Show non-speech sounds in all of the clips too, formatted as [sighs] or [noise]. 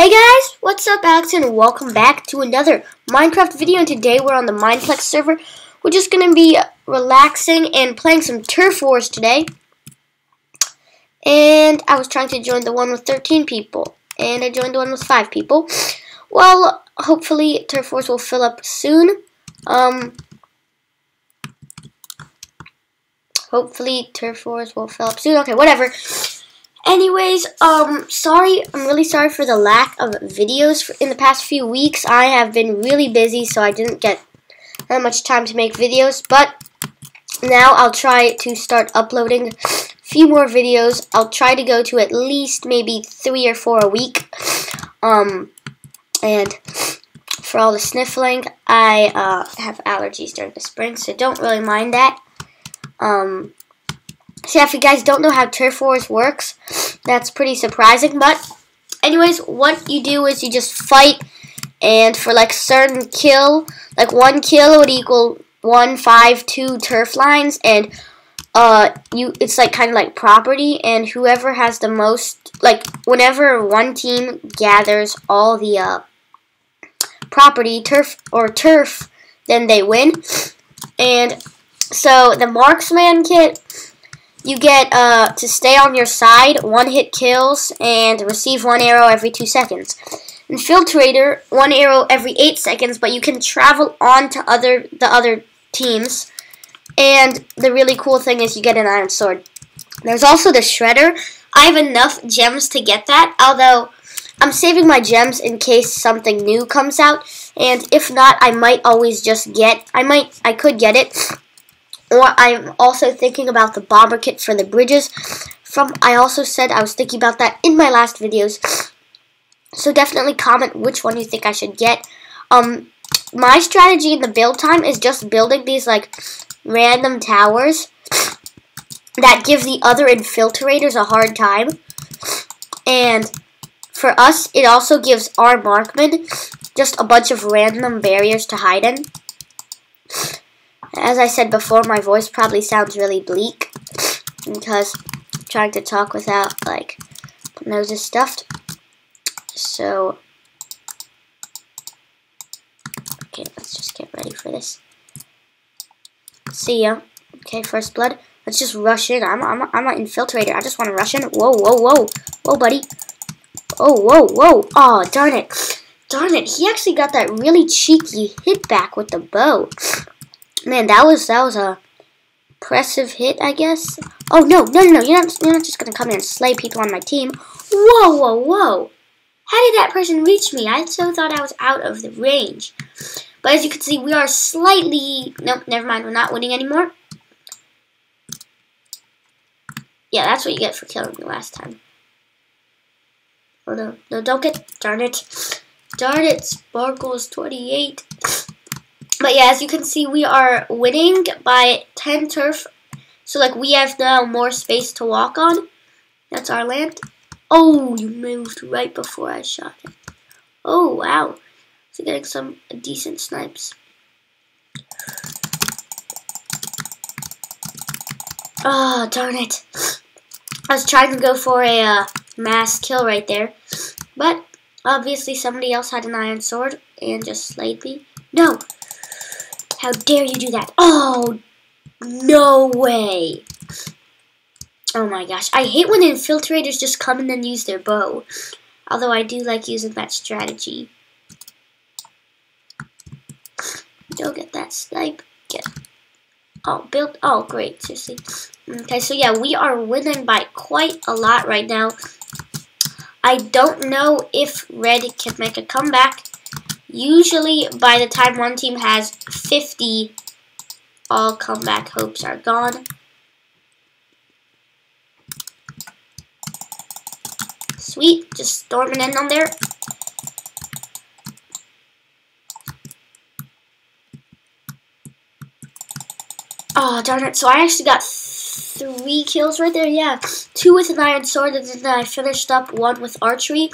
Hey guys, what's up Alex and welcome back to another Minecraft video and today we're on the Mineplex server. We're just going to be relaxing and playing some Turf Wars today. And I was trying to join the one with 13 people and I joined the one with 5 people. Well, hopefully Turf Wars will fill up soon. Um, hopefully Turf Wars will fill up soon. Okay, whatever. Anyways, um, sorry, I'm really sorry for the lack of videos in the past few weeks. I have been really busy, so I didn't get that much time to make videos, but now I'll try to start uploading a few more videos. I'll try to go to at least maybe three or four a week. Um, and for all the sniffling, I uh, have allergies during the spring, so don't really mind that. Um, so if you guys don't know how Turf Wars works, that's pretty surprising. But anyways, what you do is you just fight, and for like certain kill, like one kill would equal one, five, two turf lines, and uh, you it's like kind of like property, and whoever has the most, like whenever one team gathers all the uh, property turf or turf, then they win. And so the marksman kit you get uh, to stay on your side, one hit kills, and receive one arrow every two seconds. Infiltrator, one arrow every eight seconds, but you can travel on to other the other teams. And the really cool thing is you get an iron sword. There's also the shredder. I have enough gems to get that, although I'm saving my gems in case something new comes out. And if not, I might always just get, I might, I could get it or I'm also thinking about the bomber kit for the bridges. From I also said I was thinking about that in my last videos. So definitely comment which one you think I should get. Um, my strategy in the build time is just building these like random towers that give the other infiltrators a hard time. And for us, it also gives our markmen just a bunch of random barriers to hide in. As I said before, my voice probably sounds really bleak because I'm trying to talk without, like, nose is stuffed. So, okay, let's just get ready for this. See ya. Okay, first blood. Let's just rush in. I'm, I'm, I'm an infiltrator. I just want to rush in. Whoa, whoa, whoa. Whoa, buddy. Oh, whoa, whoa. Oh, darn it. Darn it. He actually got that really cheeky hit back with the bow. Man, that was that was a impressive hit, I guess. Oh no, no, no, no! You're not you're not just gonna come in and slay people on my team. Whoa, whoa, whoa! How did that person reach me? I so thought I was out of the range. But as you can see, we are slightly. Nope, never mind. We're not winning anymore. Yeah, that's what you get for killing me last time. Oh no, no, don't get. Darn it. Darn it, Sparkles 28. But yeah, as you can see, we are winning by 10 turf. So, like, we have now more space to walk on. That's our land. Oh, you moved right before I shot it. Oh, wow. So getting some decent snipes. Oh, darn it. I was trying to go for a uh, mass kill right there. But, obviously, somebody else had an iron sword and just slayed me. No! How dare you do that? Oh, no way. Oh my gosh. I hate when infiltrators just come and then use their bow. Although I do like using that strategy. Go get that snipe. Get. Oh, build. Oh, great. Seriously. Okay, so yeah, we are winning by quite a lot right now. I don't know if Red can make a comeback. Usually, by the time one team has 50, all comeback hopes are gone. Sweet, just storming in on there. Oh, darn it. So I actually got three kills right there. Yeah, two with an iron sword, and then I finished up one with archery.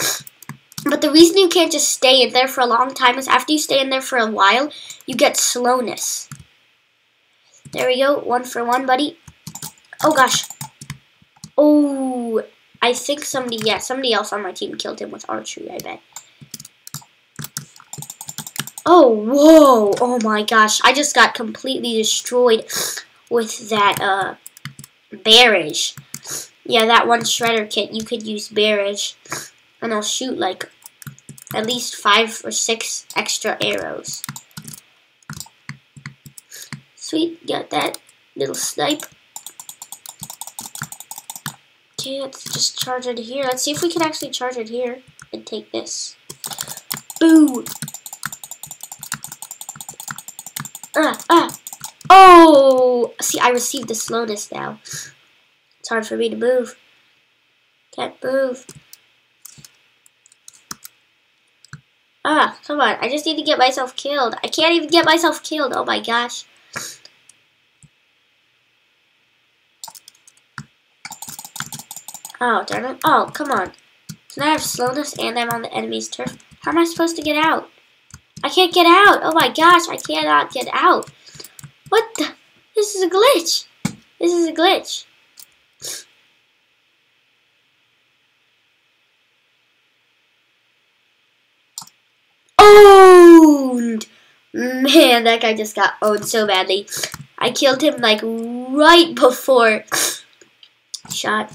But the reason you can't just stay in there for a long time is after you stay in there for a while, you get slowness. There we go. One for one, buddy. Oh, gosh. Oh, I think somebody, yeah, somebody else on my team killed him with archery, I bet. Oh, whoa. Oh my gosh. I just got completely destroyed with that uh, barrage. Yeah, that one shredder kit, you could use barrage. And I'll shoot like at least five or six extra arrows. Sweet, got that little snipe. Okay, let's just charge it here. Let's see if we can actually charge it here and take this. Boo! Ah, ah! Oh! See, I received the slowness now. It's hard for me to move. Can't move. Ah, come on. I just need to get myself killed. I can't even get myself killed. Oh my gosh. Oh, darn it. Oh, come on. So now I have slowness and I'm on the enemy's turf. How am I supposed to get out? I can't get out. Oh my gosh, I cannot get out. What the? This is a glitch. This is a glitch. Owned! Man, that guy just got owned so badly. I killed him like right before [gasps] shot.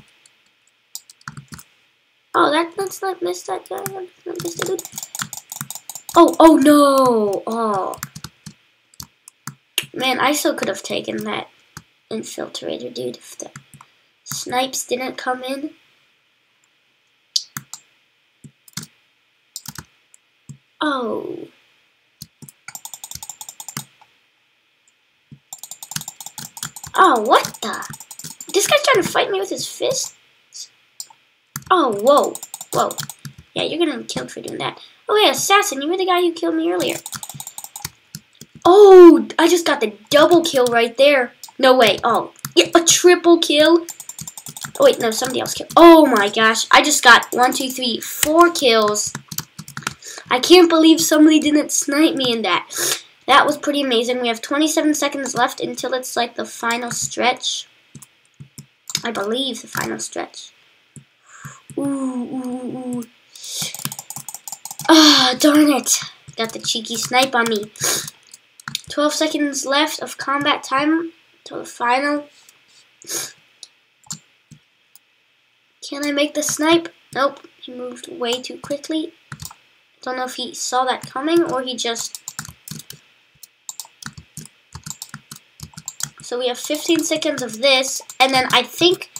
Oh, that let's not miss that guy. Miss dude. Oh, oh no! Oh. Man, I still could have taken that infiltrator, dude, if the snipes didn't come in. Oh. Oh, what the? This guy's trying to fight me with his fist? Oh, whoa. Whoa. Yeah, you're gonna be killed for doing that. Oh, yeah, Assassin, you were the guy who killed me earlier. Oh, I just got the double kill right there. No way. Oh, yeah, a triple kill. Oh, wait, no, somebody else killed. Oh, my gosh. I just got one, two, three, four kills. I can't believe somebody didn't snipe me in that. That was pretty amazing. We have 27 seconds left until it's like the final stretch. I believe the final stretch. Ooh, ooh, ooh. Ah, oh, darn it. Got the cheeky snipe on me. 12 seconds left of combat time till the final. Can I make the snipe? Nope, he moved way too quickly. Don't know if he saw that coming or he just... So we have 15 seconds of this, and then I think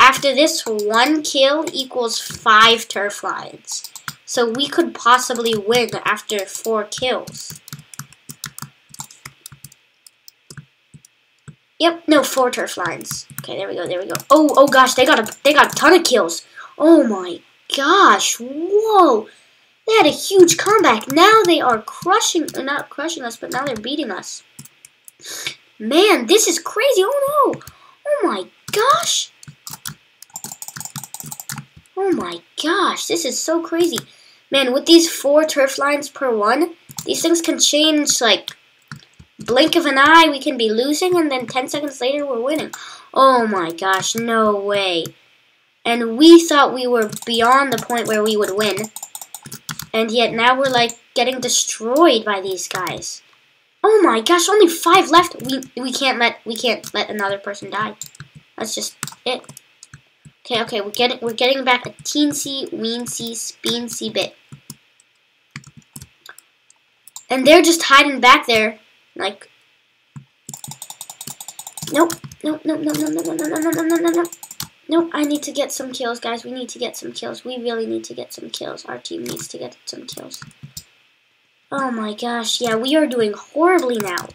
after this, one kill equals five turf lines. So we could possibly win after four kills. Yep, no, four turf lines. Okay, there we go, there we go. Oh, oh gosh, they got a they got a ton of kills. Oh my gosh, whoa. They had a huge comeback. Now they are crushing, uh, not crushing us, but now they're beating us. Man, this is crazy. Oh no. Oh my gosh. Oh my gosh, this is so crazy. Man, with these four turf lines per one, these things can change like blink of an eye, we can be losing, and then 10 seconds later, we're winning. Oh my gosh, no way. And we thought we were beyond the point where we would win. And yet now we're like getting destroyed by these guys. Oh my gosh, only five left. We we can't let we can't let another person die. That's just it. Okay, okay, we're getting we're getting back a teensy weensy speensy bit. And they're just hiding back there like, nope, nope, nope, nope, nope, nope, nope, nope, nope, nope, nope, nope. Nope, I need to get some kills, guys. We need to get some kills. We really need to get some kills. Our team needs to get some kills. Oh my gosh, yeah, we are doing horribly now.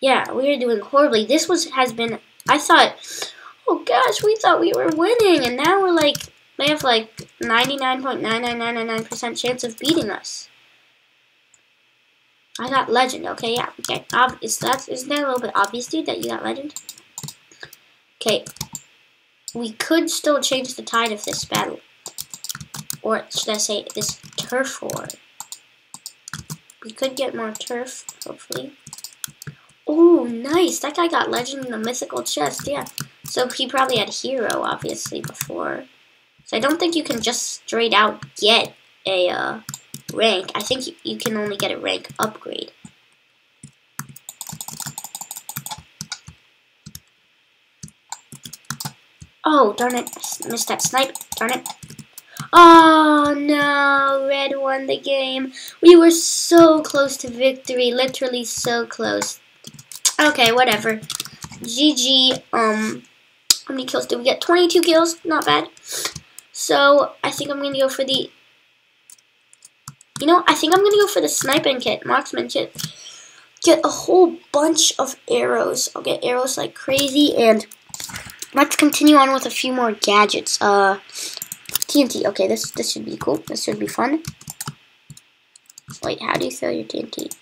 Yeah, we are doing horribly. This was has been, I thought, oh gosh, we thought we were winning, and now we're like, they have like 99.99999% chance of beating us. I got legend. Okay, yeah. Okay, Ob is that isn't that a little bit obvious, dude, that you got legend? Okay, we could still change the tide of this battle, or should I say this turf war? We could get more turf, hopefully. Oh, nice! That guy got legend in the mythical chest. Yeah, so he probably had hero, obviously, before. So I don't think you can just straight out get a uh, rank. I think you can only get a rank upgrade. Oh, darn it. That snipe. Darn it. Oh, no. Red won the game. We were so close to victory. Literally so close. Okay, whatever. GG. Um, how many kills did we get? 22 kills. Not bad. So, I think I'm going to go for the... You know, I think I'm going to go for the sniping kit, marksman kit. Get a whole bunch of arrows. I'll get arrows like crazy and let's continue on with a few more gadgets. Uh, TNT. Okay, this this should be cool. This should be fun. Wait, how do you throw your TNT?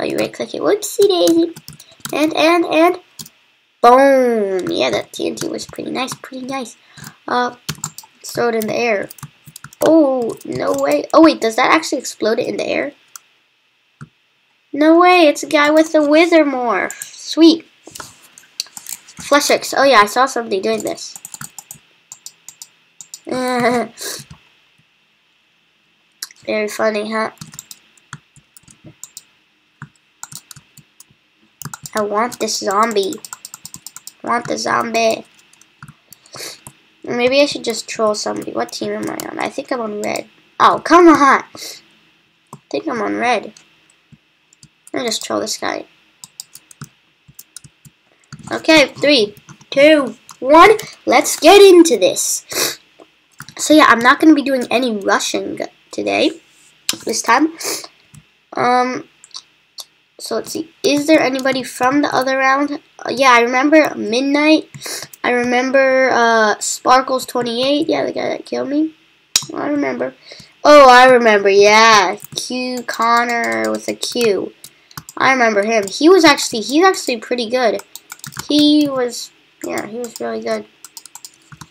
Oh, you right click it. Whoopsie daisy. And and and boom. Yeah, that TNT was pretty nice. Pretty nice. Uh, throw it in the air. Oh, no way. Oh wait, does that actually explode it in the air? No way, it's a guy with the wither morph. Sweet. Flesh Oh yeah, I saw somebody doing this. [laughs] Very funny, huh? I want this zombie. I want the zombie. Maybe I should just troll somebody. What team am I on? I think I'm on red. Oh, come on! I think I'm on red. Let me just troll this guy. Okay, three, two, one. Let's get into this. So yeah, I'm not going to be doing any rushing today, this time. Um, so let's see. Is there anybody from the other round? Uh, yeah, I remember Midnight. I remember uh, Sparkles28. Yeah, the guy that killed me. I remember. Oh, I remember. Yeah, Q Connor with a Q. I remember him. He was actually, he's actually pretty good. He was, yeah, he was really good.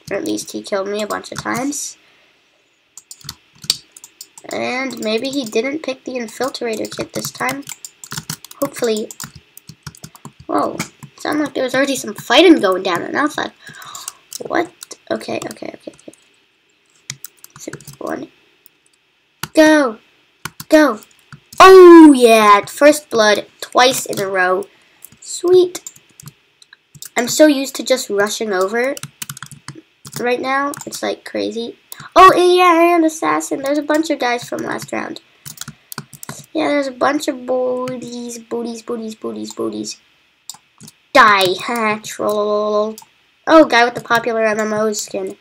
Or at least he killed me a bunch of times. And maybe he didn't pick the infiltrator kit this time. Hopefully. Whoa. Sounded like there was already some fighting going down on outside. What? Okay, okay, okay, okay. One. Go! Go! Oh, yeah! First blood twice in a row. Sweet. I'm so used to just rushing over right now. It's like crazy. Oh, yeah, I and assassin. There's a bunch of guys from last round. Yeah, there's a bunch of booties, booties, booties, booties, booties. Die, ha, troll. Oh, guy with the popular MMO skin.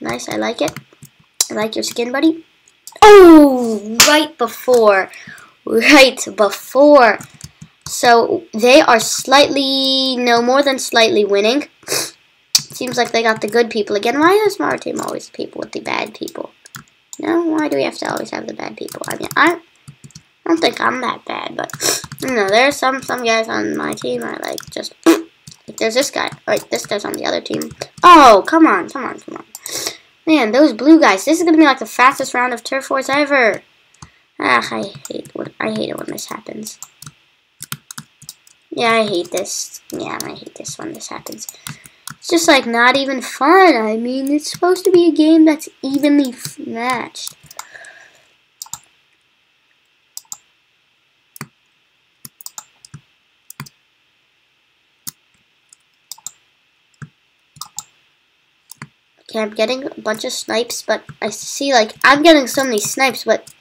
Nice, I like it. I like your skin, buddy. Oh, right before. Right before. So they are slightly, no more than slightly winning. Seems like they got the good people again. Why is our team always people with the bad people? No, why do we have to always have the bad people? I mean, I, don't think I'm that bad, but you know, there's some some guys on my team are, like just. Like there's this guy. Right, this guy's on the other team. Oh, come on, come on, come on. Man, those blue guys. This is gonna be like the fastest round of turf wars ever. Ah, I hate when I hate it when this happens. Yeah, I hate this. Yeah, I hate this when this happens. It's just like not even fun. I mean, it's supposed to be a game that's evenly matched. Okay, I'm getting a bunch of snipes, but I see, like, I'm getting so many snipes, but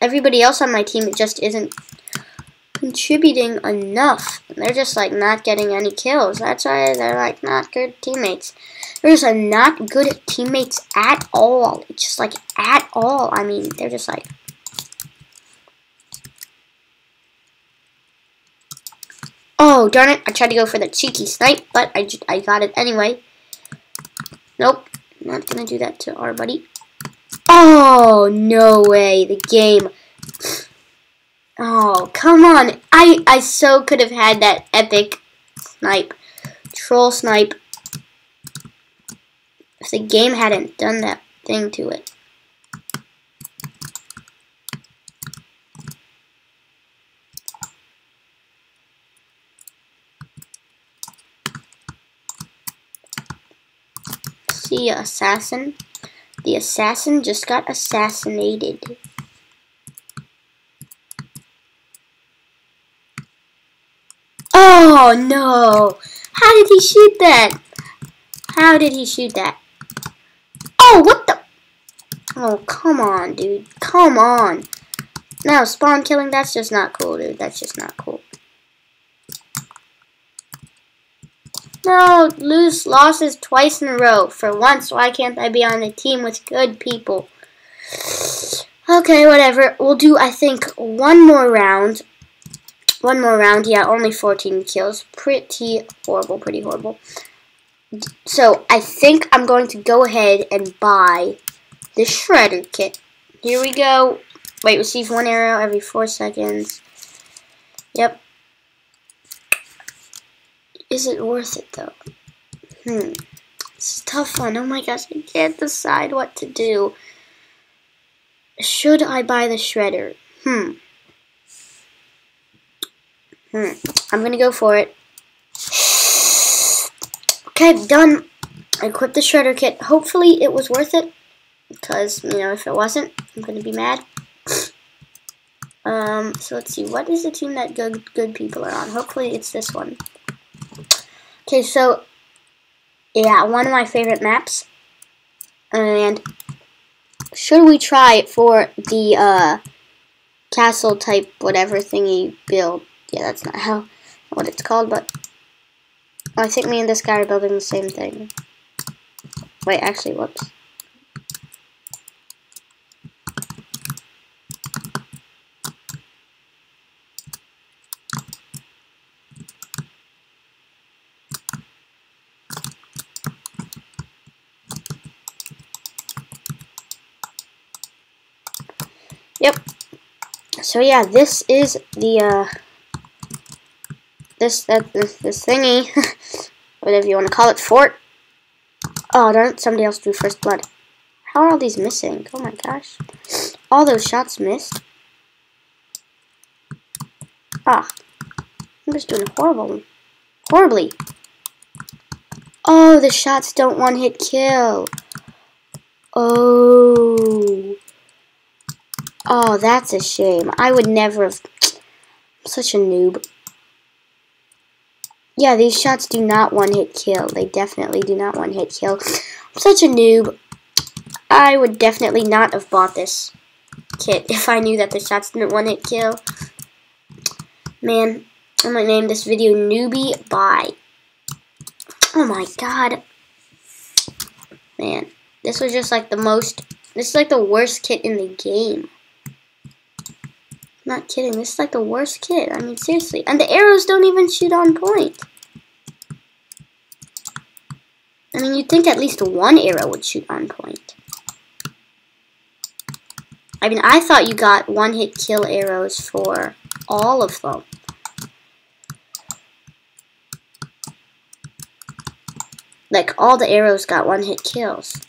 everybody else on my team, it just isn't contributing enough. They're just like not getting any kills. That's why they're like not good teammates. They're just like, not good teammates at all. Just like at all. I mean, they're just like. Oh, darn it. I tried to go for the cheeky snipe, but I, I got it anyway. Nope. Not to do that to our buddy. Oh, no way. The game Oh, come on. I, I so could have had that epic snipe. Troll snipe. If the game hadn't done that thing to it. See, assassin. The assassin just got assassinated. Oh no! How did he shoot that? How did he shoot that? Oh, what the? Oh, come on, dude. Come on. No, spawn killing, that's just not cool, dude. That's just not cool. No, lose losses twice in a row. For once, why can't I be on a team with good people? [sighs] Okay, whatever. We'll do, I think, one more round. One more round. Yeah, only 14 kills. Pretty horrible, pretty horrible. So, I think I'm going to go ahead and buy the Shredder kit. Here we go. Wait, receive one arrow every four seconds. Yep. Is it worth it, though? Hmm. It's a tough one. Oh my gosh, I can't decide what to do. Should I buy the Shredder? Hmm. Hmm. I'm gonna go for it. Okay, done. I equipped the Shredder kit. Hopefully it was worth it. Because, you know, if it wasn't, I'm gonna be mad. [sniffs] Um, so let's see. What is the team that good good people are on? Hopefully it's this one. Okay, so yeah, one of my favorite maps. And should we try for the uh, castle type whatever thingy build? Yeah, that's not how what it's called, but I think me and this guy are building the same thing. Wait, actually, whoops. Yep. So yeah, this is the uh this that this, this thingy, [laughs] whatever you want to call it, fort. Oh, don't somebody else do first blood. How are all these missing? Oh my gosh. All those shots missed. Ah. I'm just doing horrible. Horribly. Oh, the shots don't one hit kill. Oh. Oh, that's a shame. I would never have... [tsk] I'm such a noob. Yeah, these shots do not one-hit kill. They definitely do not one-hit kill. I'm such a noob. I would definitely not have bought this kit if I knew that the shots didn't one-hit kill. Man, I might name this video Newbie Buy. Oh my god. Man, this was just like the most... This is like the worst kit in the game. Not kidding, this is like the worst kit. I mean, seriously. And the arrows don't even shoot on point. I mean, you'd think at least one arrow would shoot on point. I mean, I thought you got one-hit kill arrows for all of them. Like, all the arrows got one-hit kills.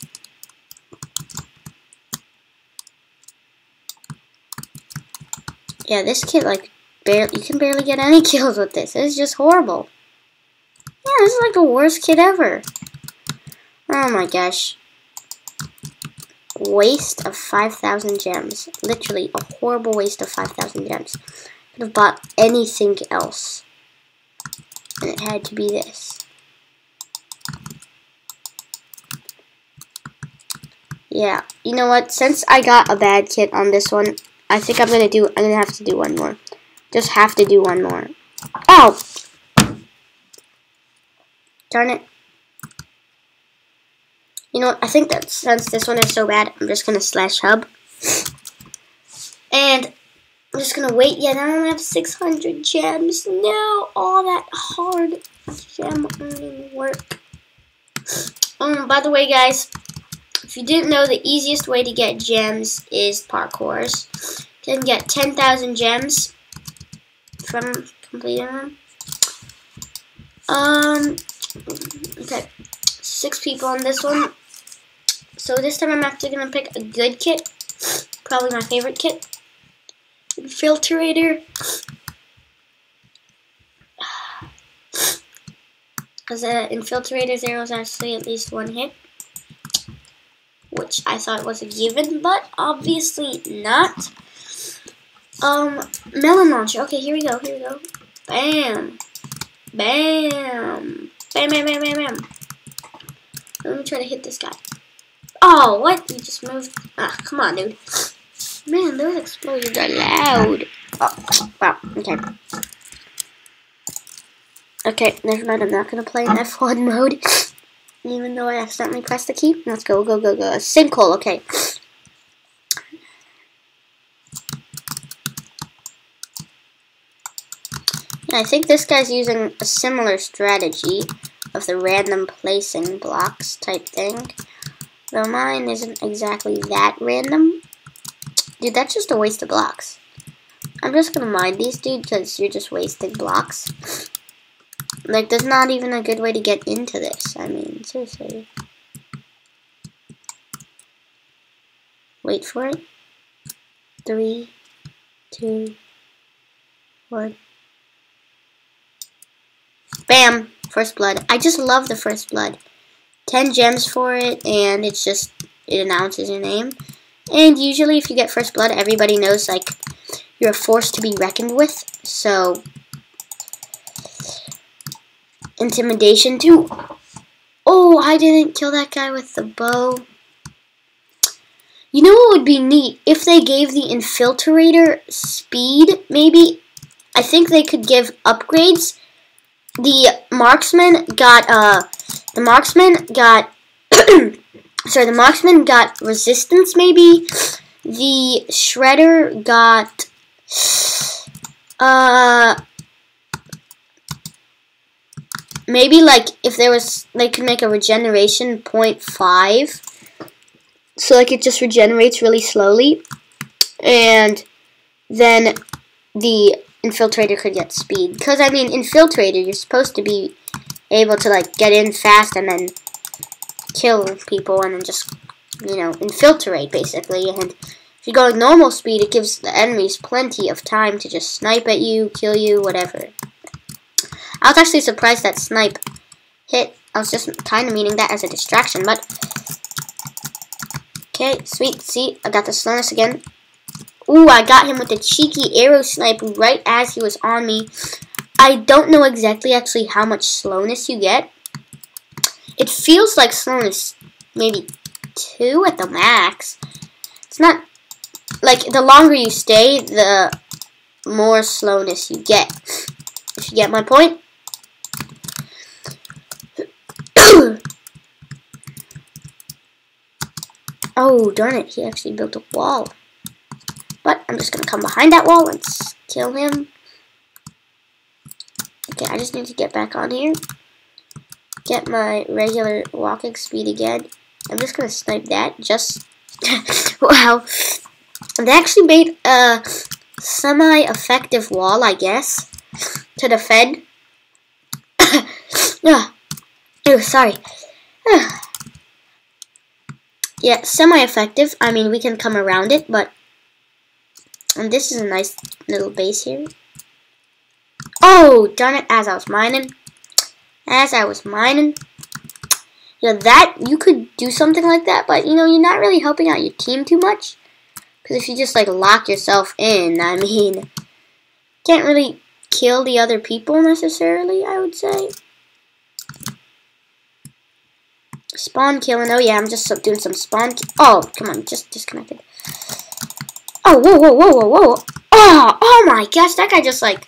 Yeah, this kit, like, barely, you can barely get any [laughs] kills with this. It's just horrible. Yeah, this is like the worst kit ever. Oh my gosh. Waste of 5,000 gems. Literally a horrible waste of 5,000 gems. Could have bought anything else. And it had to be this. Yeah, you know what? Since I got a bad kit on this one, I think I'm gonna do. I'm gonna have to do one more. Just have to do one more. Oh! Darn it. You know what? I think that since this one is so bad, I'm just gonna slash hub. And I'm just gonna wait. Yeah, now I don't have 600 gems. No, all that hard gem earning work. Um, by the way, guys, if you didn't know, the easiest way to get gems is parkours. You can get 10,000 gems from completing them. Um, okay, six people on this one. So this time I'm actually going to pick a good kit. Probably my favorite kit. Infiltrator. [sighs] Because uh, Infiltrator's arrows actually at least one hit which I thought was a given, but obviously not. Um, melon launcher. Okay, here we go. Here we go. Bam. Bam. Bam, bam, bam, bam, bam. Let me try to hit this guy. Oh, what? You just moved. Ah, come on, dude. Man, those explosions are loud. Oh, wow. Okay. Okay, never mind. I'm not to play in F1 [laughs] mode. Even though I accidentally pressed the key. Let's go, go, go, go. Sinkhole, okay. I think this guy's using a similar strategy of the random placing blocks type thing. Though mine isn't exactly that random. Dude, that's just a waste of blocks. I'm just gonna mine these, dude, because you're just wasting blocks. [laughs] Like, there's not even a good way to get into this. I mean, seriously. Wait for it. Three, two, one. Bam! First blood. I just love the first blood. 10 gems for it, and it's just, it announces your name. And usually if you get first blood, everybody knows, like, you're a force to be reckoned with. So, intimidation too. Oh, I didn't kill that guy with the bow. You know what would be neat? If they gave the Infiltrator speed, maybe. I think they could give upgrades the marksman got uh the marksman got [coughs] sorry the marksman got resistance maybe the shredder got uh maybe like if there was they could make a regeneration 0.5 so like it just regenerates really slowly and then the Infiltrator could get speed. Because, I mean, Infiltrator, you're supposed to be able to, like, get in fast and then kill people and then just, you know, infiltrate, basically. And if you go at normal speed, it gives the enemies plenty of time to just snipe at you, kill you, whatever. I was actually surprised that snipe hit. I was just kind of meaning that as a distraction, but... Okay, sweet. See, I got the slowness again. Ooh, I got him with a cheeky arrow snipe right as he was on me. I don't know exactly actually how much slowness you get. It feels like slowness maybe 2 at the max. It's not, like, the longer you stay, the more slowness you get. If you get my point. Oh, darn it, he actually built a wall. But I'm just going to come behind that wall and kill him. Okay, I just need to get back on here. Get my regular walking speed again. I'm just going to snipe that. Just, [laughs] wow. They actually made a semi-effective wall, I guess, to defend. [coughs] oh, sorry. Yeah, semi-effective. I mean, we can come around it, but and this is a nice little base here. Oh, darn it, as I was mining. As I was mining. You know, that, you could do something like that, but, you know, you're not really helping out your team too much. Because if you just, like, lock yourself in, I mean, [laughs] can't really kill the other people necessarily, I would say. Spawn killing. Oh, yeah, I'm just doing some spawn. Oh, come on, just disconnected. Oh, whoa, whoa, whoa, whoa, whoa. Oh, oh my gosh, that guy just like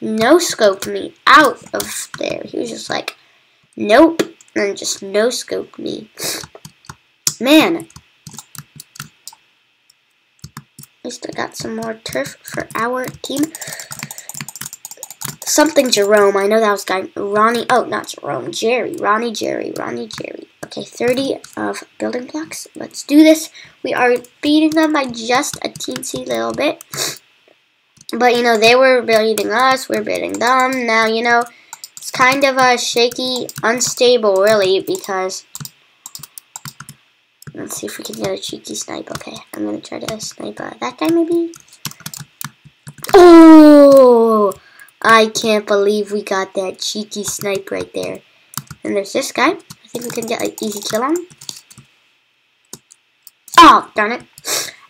no-scoped me out of there. He was just like, nope, and just no-scoped me. Man. At least I got some more turf for our team. Something Jerome. I know that was guy Ronnie. Oh, not Jerome. Jerry. Ronnie Jerry. Ronnie Jerry. Okay, 30 of building blocks. Let's do this. We are beating them by just a teensy little bit. But, you know, they were beating us. We're beating them. Now, you know, it's kind of a shaky, unstable, really, because... Let's see if we can get a cheeky snipe. Okay, I'm going to try to snipe uh, that guy, maybe. Oh! I can't believe we got that cheeky snipe right there. And there's this guy. I think we can get an easy kill on. Oh, darn it.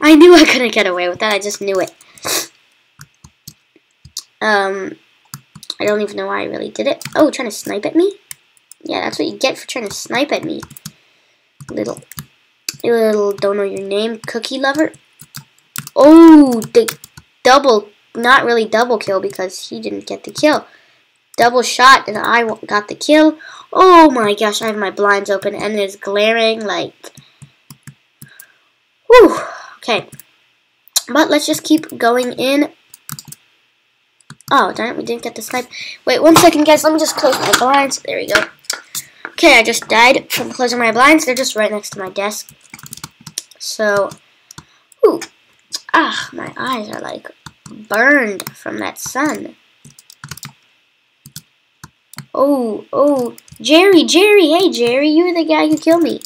I knew I couldn't get away with that. I just knew it. Um, I don't even know why I really did it. Oh, trying to snipe at me? Yeah, that's what you get for trying to snipe at me. Little, little, don't know your name, cookie lover. Oh, the double, not really double kill because he didn't get the kill. Double shot and I got the kill. Oh my gosh, I have my blinds open and it's glaring like... Whew, okay. But let's just keep going in. Oh, darn it, we didn't get the snipe. Wait, one second, guys. Let me just close my blinds. There we go. Okay, I just died from closing my blinds. They're just right next to my desk. So, ooh, ah, my eyes are like burned from that sun. Oh, oh, Jerry, Jerry, hey Jerry, you're the guy who killed me.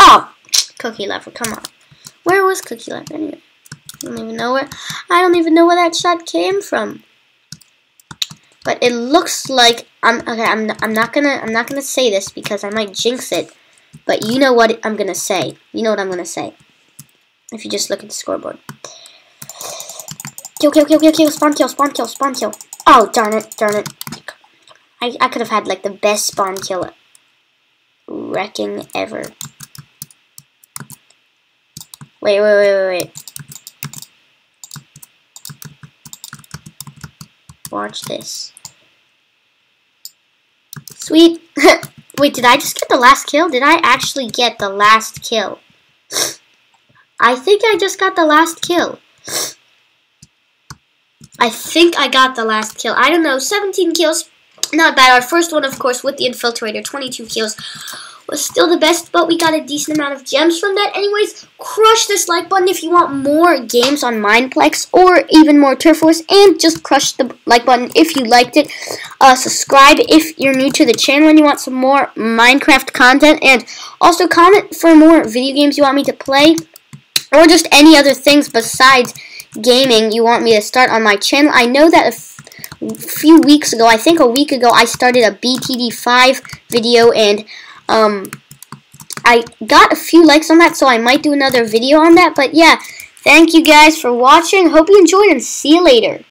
Oh, Cookie Lover, come on. Where was Cookie Lover anyway? I don't even know where. I don't even know where that shot came from. But it looks like I'm okay. I'm I'm not gonna I'm not gonna say this because I might jinx it. But you know what I'm gonna say. You know what I'm gonna say. If you just look at the scoreboard. Kill, kill, kill, kill, kill, spawn kill, spawn kill, spawn kill. Oh, darn it, darn it. I, I could have had, like, the best spawn kill wrecking ever. Wait, wait, wait, wait, wait. Watch this. Sweet. [laughs] Wait, did I just get the last kill? Did I actually get the last kill? [sighs] I think I just got the last kill. I think I got the last kill. I don't know. 17 kills. Not bad. Our first one, of course, with the Infiltrator. 22 kills was still the best, but we got a decent amount of gems from that. Anyways, crush this like button if you want more games on Mineplex or even more Turf Wars, and just crush the like button if you liked it. Uh, subscribe if you're new to the channel and you want some more Minecraft content, and also comment for more video games you want me to play, or just any other things besides gaming you want me to start on my channel. I know that a few weeks ago, I think a week ago, I started a BTD5 video, and um, I got a few likes on that, so I might do another video on that. But yeah, thank you guys for watching. Hope you enjoyed, and see you later.